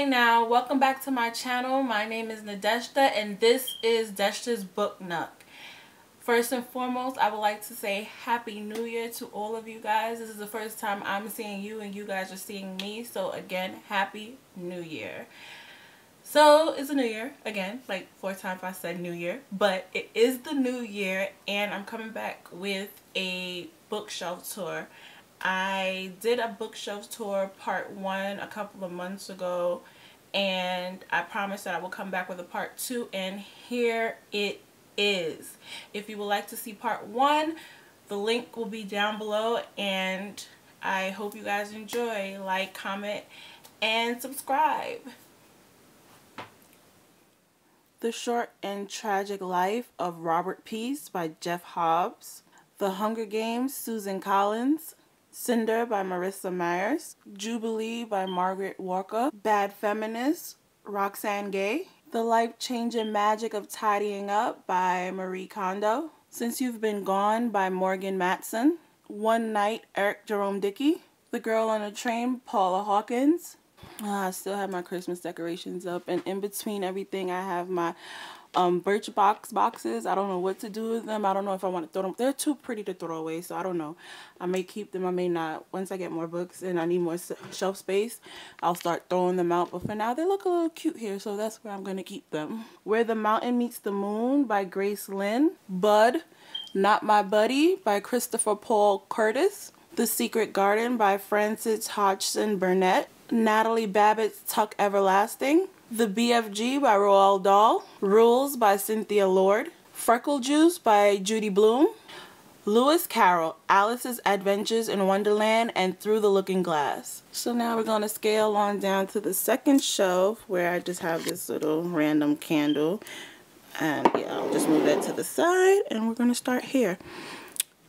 Hey now, welcome back to my channel. My name is Nadeshda and this is Deshda's Book Nook. First and foremost, I would like to say Happy New Year to all of you guys. This is the first time I'm seeing you and you guys are seeing me. So again, Happy New Year. So it's a new year again, like four times I said new year, but it is the new year and I'm coming back with a bookshelf tour. I did a bookshelf tour part one a couple of months ago and I promised that I will come back with a part two and here it is. If you would like to see part one, the link will be down below and I hope you guys enjoy. Like, comment, and subscribe. The Short and Tragic Life of Robert Peace by Jeff Hobbs. The Hunger Games, Susan Collins. Cinder by Marissa Myers, Jubilee by Margaret Walker, Bad Feminist, Roxane Gay, The Life-Changing Magic of Tidying Up by Marie Kondo, Since You've Been Gone by Morgan Matson, One Night, Eric Jerome Dickey, The Girl on the Train, Paula Hawkins. Uh, I still have my Christmas decorations up and in between everything I have my um, Birchbox boxes. I don't know what to do with them. I don't know if I want to throw them. They're too pretty to throw away, so I don't know. I may keep them. I may not. Once I get more books and I need more shelf space, I'll start throwing them out. But for now, they look a little cute here, so that's where I'm going to keep them. Where the Mountain Meets the Moon by Grace Lin. Bud, Not My Buddy by Christopher Paul Curtis. The Secret Garden by Frances Hodgson Burnett. Natalie Babbitt's Tuck Everlasting. The BFG by Roald Dahl, Rules by Cynthia Lord, Freckle Juice by Judy Blume, Lewis Carroll, Alice's Adventures in Wonderland and Through the Looking Glass. So now we're going to scale on down to the second shelf where I just have this little random candle. And yeah, I'll just move that to the side and we're going to start here.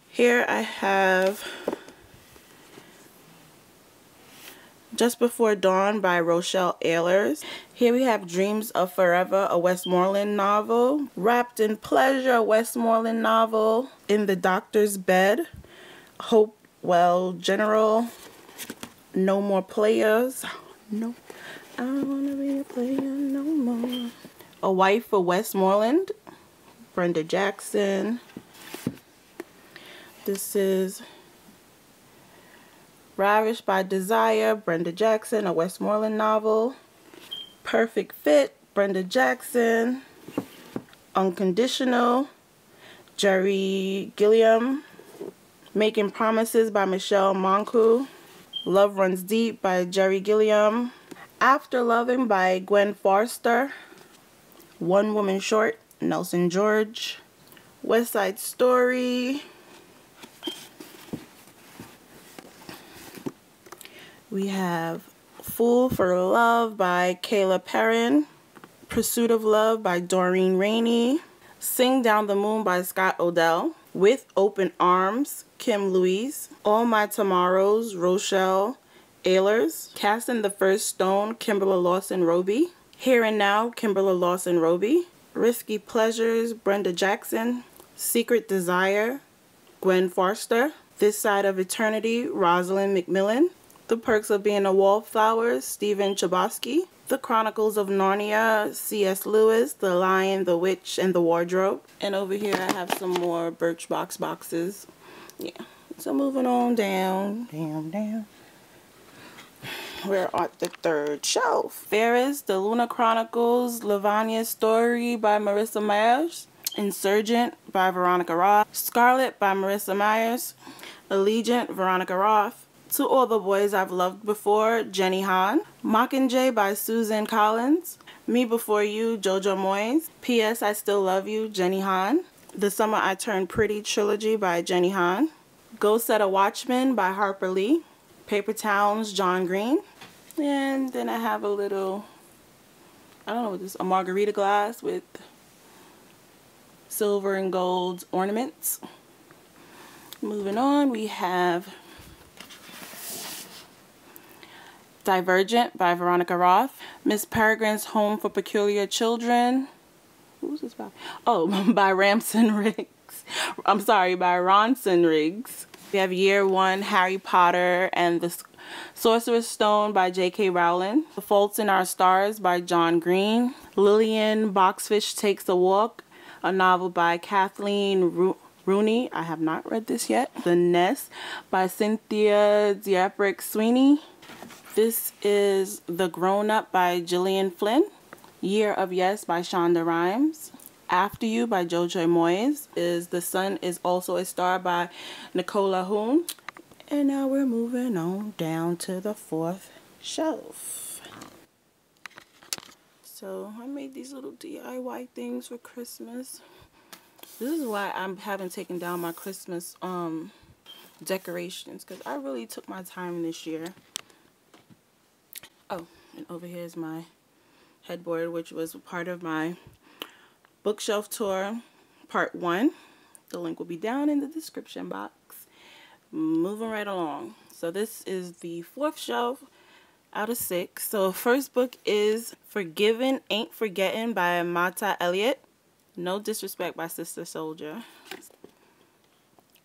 Here I have Just Before Dawn by Rochelle Alers. Here we have Dreams of Forever, a Westmoreland novel. Wrapped in Pleasure, a Westmoreland novel. In the Doctor's Bed, Hope Well General. No More Players. No, I don't want to be a player no more. A Wife for Westmoreland, Brenda Jackson. This is Ravished by Desire, Brenda Jackson, a Westmoreland novel. Perfect Fit, Brenda Jackson. Unconditional, Jerry Gilliam. Making Promises by Michelle Monkou. Love Runs Deep by Jerry Gilliam. After Loving by Gwynne Forster. One Woman Short, Nelson George. West Side Story, We have Fool for Love by Kayla Perrin. Pursuit of Love by Doreen Rainey. Sing Down the Moon by Scott O'Dell. With Open Arms, Kim Louise. All My Tomorrows, Rochelle Alers. Casting the First Stone, Kimberly Lawson Roby. Here and Now, Kimberly Lawson Roby. Risky Pleasures, Brenda Jackson. Secret Desire, Gwynne Forster. This Side of Eternity, Rosalind McMillan. The Perks of Being a Wallflower, Stephen Chbosky. The Chronicles of Narnia, C.S. Lewis, The Lion, the Witch, and the Wardrobe. And over here I have some more Birchbox boxes. Yeah. So moving on down, down, down. We're at the third shelf. Ferris, The Lunar Chronicles, Levana's Story by Marissa Myers. Insurgent by Veronica Roth. Scarlet by Marissa Myers. Allegiant, Veronica Roth. To All the Boys I've Loved Before, Jenny Han. Mockingjay by Susan Collins. Me Before You, Jojo Moyes. P.S. I Still Love You, Jenny Han. The Summer I Turned Pretty Trilogy by Jenny Han. Go Set a Watchman by Harper Lee. Paper Towns, John Green. And then I have a little, I don't know what this, a margarita glass with silver and gold ornaments. Moving on, we have Divergent by Veronica Roth. Miss Peregrine's Home for Peculiar Children. Who's this by? Oh, by Ramson Riggs. I'm sorry, by Ransom Riggs. We have Year One, Harry Potter and the Sorcerer's Stone by J.K. Rowling. The Faults in Our Stars by John Green. Lillian Boxfish Takes a Walk, a novel by Kathleen Ro Rooney. I have not read this yet. The Nest by Cynthia D'Aprix Sweeney. This is The Grown Up by Gillian Flynn. Year of Yes by Shonda Rhimes. After You by Jojo Moyes is The Sun is Also a Star by Nicola Yoon. And now we're moving on down to the fourth shelf. So I made these little DIY things for Christmas. This is why I haven't taken down my Christmas um decorations because I really took my time this year. And over here is my headboard which was part of my bookshelf tour part one. The link will be down in the description box moving right along. So this is the fourth shelf out of six. So first book is Forgiven Ain't Forgetting by Mata Elliott. No Disrespect by Sister Souljah.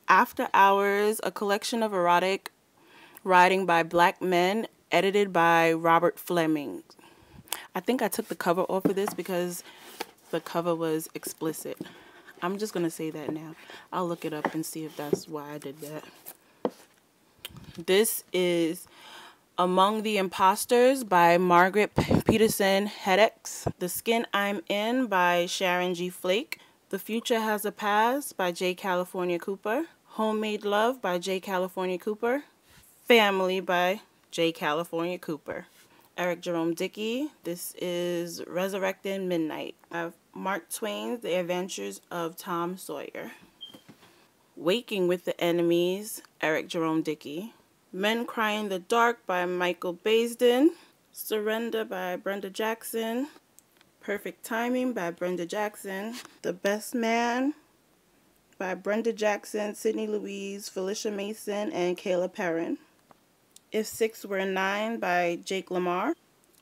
After Hours, a collection of erotic writing by black men, edited by Robert Fleming. I think I took the cover off of this because the cover was explicit. I'm just going to say that now. I'll look it up and see if that's why I did that. This is Among the Imposters by Margaret Peterson Haddix. The Skin I'm In by Sharon G. Flake. The Future Has a Past by J. California Cooper. Homemade Love by J. California Cooper. Family by J. California Cooper. Eric Jerome Dickey. This is Resurrecting Midnight. I have Mark Twain's The Adventures of Tom Sawyer. Waking with the Enemies, Eric Jerome Dickey. Men Cry in the Dark by Michael Baisden. Surrender by Brenda Jackson. Perfect Timing by Brenda Jackson. The Best Man by Brenda Jackson, Sydney Louise, Felicia Mason, and Kayla Perrin. If Six Were Nine by Jake Lamar.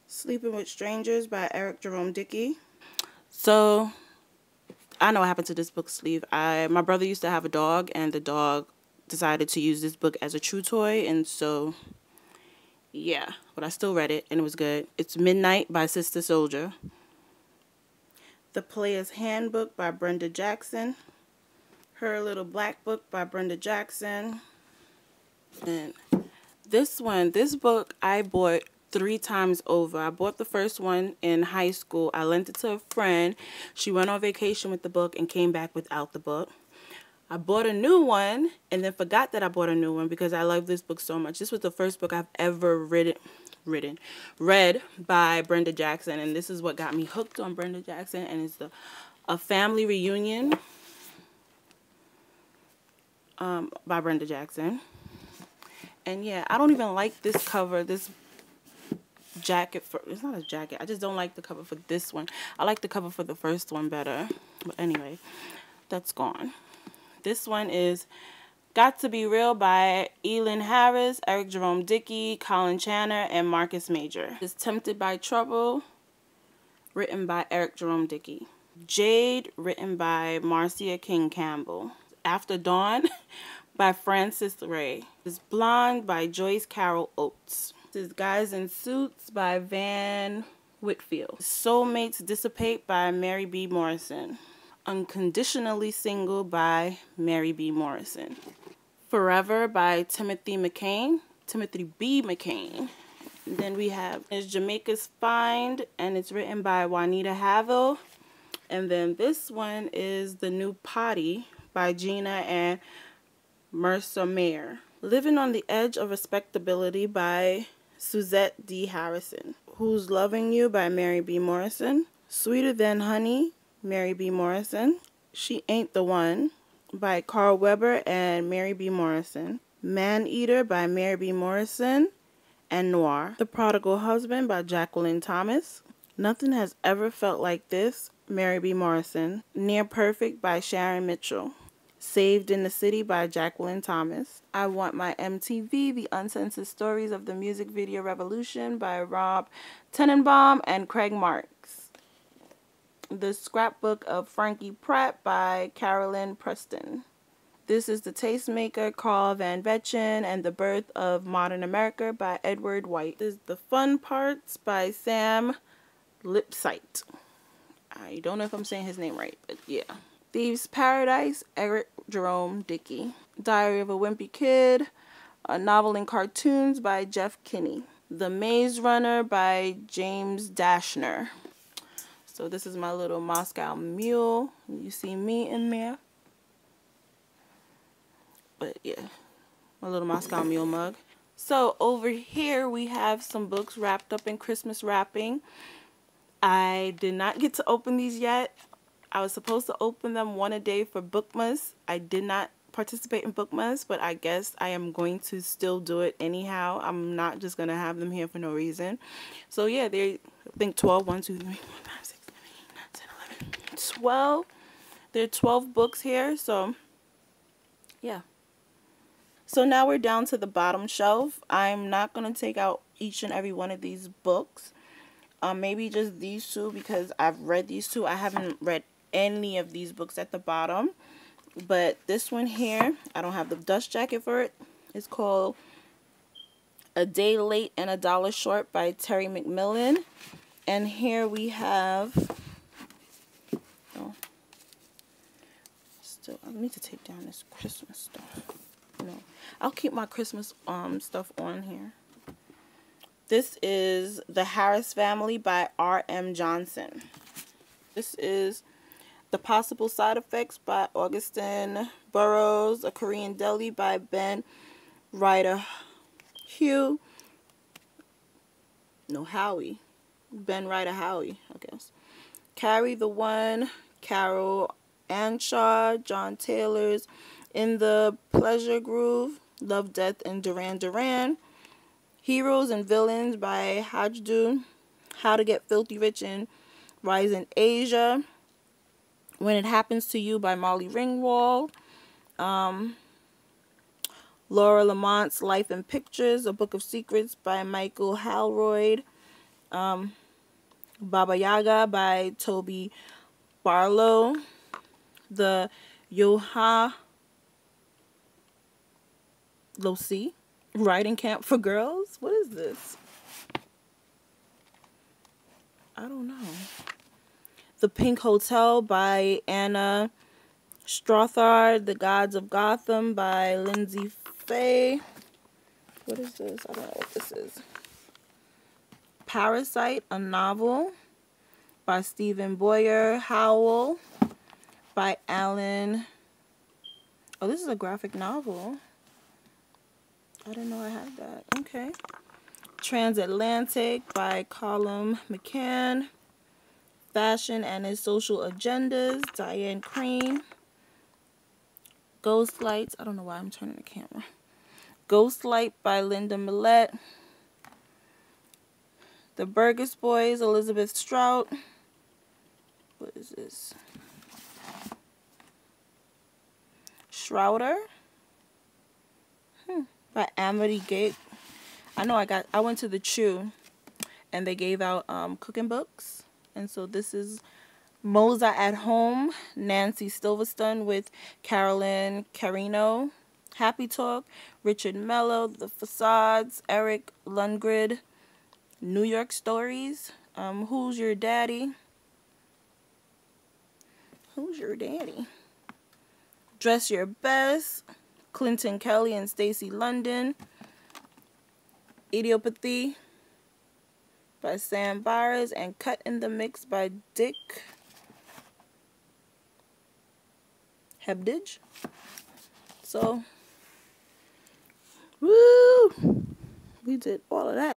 Sleeping with Strangers by Eric Jerome Dickey. So, I know what happened to this book sleeve. I My brother used to have a dog, and the dog decided to use this book as a chew toy and so yeah but I still read it and it was good it's Midnight by Sister Souljah. The Player's Handbook by Brenda Jackson Her Little Black Book by Brenda Jackson and this one this book I bought three times over. I bought the first one in high school. I lent it to a friend. She went on vacation with the book and came back without the book. I bought a new one and then forgot that I bought a new one because I love this book so much. This was the first book I've ever written, written, read by Brenda Jackson, and this is what got me hooked on Brenda Jackson, and it's the a family reunion um, by Brenda Jackson. And yeah, I don't even like this cover, this jacket for it's not a jacket. I just don't like the cover for this one. I like the cover for the first one better. But anyway, that's gone. This one is Got to Be Real by Elin Harris, Eric Jerome Dickey, Colin Channer, and Marcus Major. It's Tempted by Trouble, written by Eric Jerome Dickey. Jade, written by Marcia King-Gamble. After Dawn by Francis Ray. Is Blonde by Joyce Carol Oates. This is Guys in Suits by Van Whitfield. Soulmates Dissipate by Mary B. Morrison. Unconditionally Single by Mary B. Morrison. Forever by Timothy McCain. Timothy B. McCain. And then we have is Jamaica's Find and it's written by Juanita Havill. And then this one is The New Potty by Gina and Mercer Mayer. Living on the Edge of Respectability by Suzette D. Harrison. Who's Loving You by Mary B. Morrison. Sweeter Than Honey Mary B. Morrison. She Ain't the One by Carl Weber and Mary B. Morrison. Man Eater by Mary B. Morrison and Noir. The Prodigal Husband by Jacqueline Thomas. Nothing Has Ever Felt Like This, Mary B. Morrison. Near Perfect by Sharon Mitchell. Saved in the City by Jacqueline Thomas. I Want My MTV, The Uncensored Stories of the Music Video Revolution by Rob Tannenbaum and Craig Marks. The Scrapbook of Frankie Pratt by Caroline Preston. This is The Tastemaker, Carl Van Vechten, and The Birth of Modern America by Edward White. This is The Fun Parts by Sam Lipsyte. I don't know if I'm saying his name right, but yeah. Thieves Paradise, Eric Jerome Dickey. Diary of a Wimpy Kid, a novel in cartoons by Jeff Kinney. The Maze Runner by James Dashner. So this is my little Moscow Mule. You see me in there. But yeah, my little Moscow Mule mug. So over here we have some books wrapped up in Christmas wrapping. I did not get to open these yet. I was supposed to open them one a day for Bookmas. I did not participate in Bookmas, but I guess I am going to still do it anyhow. I'm not just going to have them here for no reason. So yeah, they I think 12, 1, 2, 3, 4, 5, 6, 7, 8, 9, 10, 11, 12. There are 12 books here, so yeah. So now we're down to the bottom shelf. I'm not going to take out each and every one of these books. Um, maybe just these two because I've read these two. I haven't read any of these books at the bottom. But this one here, I don't have the dust jacket for it. It's called A Day Late and a Dollar Short by Terry McMillan. And here we have... Oh, still, I need to take down this Christmas stuff. No, I'll keep my Christmas um stuff on here. This is The Harris Family by R.M. Johnson. This is The Possible Side Effects by Augusten Burroughs. A Korean Deli by Ben Ryder Hugh. No, Howie. Ben Ryder Howie, I guess. Carry the One. Carol Anshaw. John Taylor's In the Pleasure Groove. Love, Death, and Duran Duran. Heroes and Villains by Hajdu. How to Get Filthy Rich in Rise in Asia. When It Happens to You by Molly Ringwald. Um, Laura Lamont's Life and Pictures, A Book of Secrets by Michael Holroyd. Um, Baba Yaga by Toby Barlow. The Yoha Losi Writing Camp for Girls? What is this? I don't know. The Pink Hotel by Anna Stothard. The Gods of Gotham by Lyndsay Faye. What is this? I don't know what this is. Parasite, a novel by Stephen Boyer. Howl by Alan. Oh, this is a graphic novel. I didn't know I had that. Okay. Transatlantic by Colum McCann. Fashion and Its Social Agendas, Diane Crane. Ghost Lights. I don't know why I'm turning the camera. Ghost Light by Linda Millette. The Burgess Boys, Elizabeth Strout. What is this? Schroder by Amity Gaige. I know I got I went to the Chew and they gave out um, cooking books. And so this is Mozza at Home, Nancy Silverton with Carolyn Carreño, Happy Talk, Richard Mello, The Facades, Eric Lundgren, New York Stories, um, Who's Your Daddy? Who's Your Daddy? Dress Your Best, Clinton Kelly and Stacy London. Idiopathy by Sam Byers and Cut in the Mix by Dick Hebdige. So, woo! We did all of that.